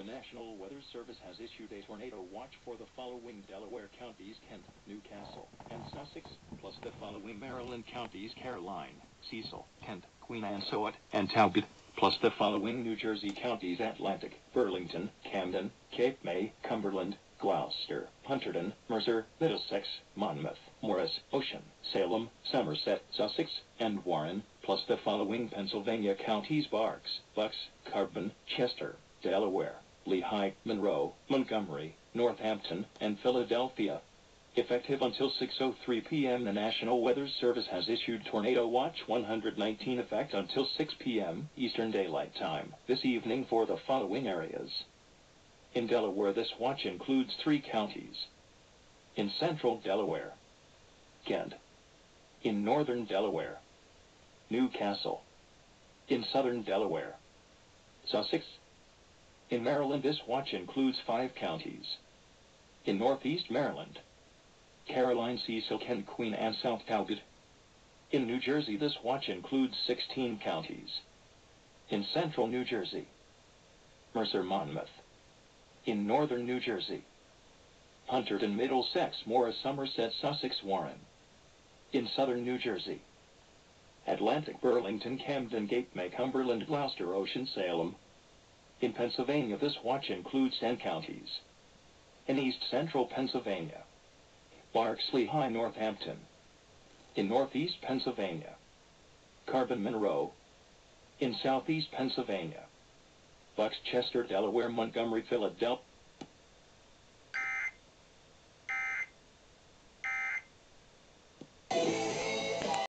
The National Weather Service has issued a tornado watch for the following Delaware counties Kent, New Castle, and Sussex, plus the following Maryland counties Caroline, Cecil, Kent, Queen Anne and Talbot, plus the following New Jersey counties Atlantic, Burlington, Camden, Cape May, Cumberland, Gloucester, Hunterdon, Mercer, Middlesex, Monmouth, Morris, Ocean, Salem, Somerset, Sussex, and Warren, plus the following Pennsylvania counties Berks, Bucks, Carbon, Chester, Delaware, Lehigh, Monroe, Montgomery, Northampton, and Philadelphia. Effective until 6.03 p.m. the National Weather Service has issued Tornado Watch 119 effect until 6 p.m. Eastern Daylight Time this evening for the following areas. In Delaware this watch includes three counties. In central Delaware, Kent. In northern Delaware, New Castle. In southern Delaware, Sussex. In Maryland this watch includes five counties. In northeast Maryland, Caroline, Cecil, Kent, Queen, and South Talbot. In New Jersey this watch includes 16 counties. In central New Jersey, Mercer, Monmouth in northern New Jersey. Hunterdon, Middlesex, Morris, Somerset, Sussex, Warren. In southern New Jersey. Atlantic, Burlington, Camden, Cape May, Cumberland, Gloucester, Ocean, Salem. In Pennsylvania this watch includes 10 counties. In east central Pennsylvania. Berks, Lehigh, Northampton. In northeast Pennsylvania. Carbon, Monroe. In southeast Pennsylvania. Bucks, Chester, Delaware, Montgomery, Philadelphia.